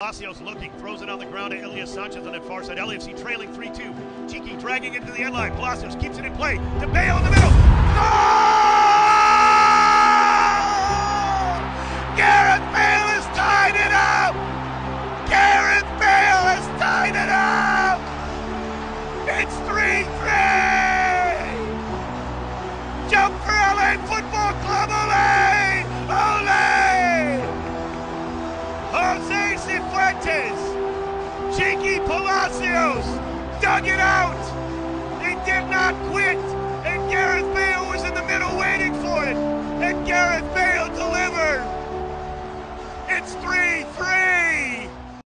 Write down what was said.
Palacios looking, throws it on the ground to Ilie Sanchez on the far side. LAFC trailing 3-2. Cheeky dragging it to the end line. Palacios keeps it in play. De Bale in the middle. Goal! Gareth Bale has tied it up! Gareth Bale has tied it up! It's 3-3! Jump for LA Football Jose Cifuentes! Cheeky Palacios dug it out! He did not quit! And Gareth Bale was in the middle waiting for it! And Gareth Bale delivered! It's 3 3!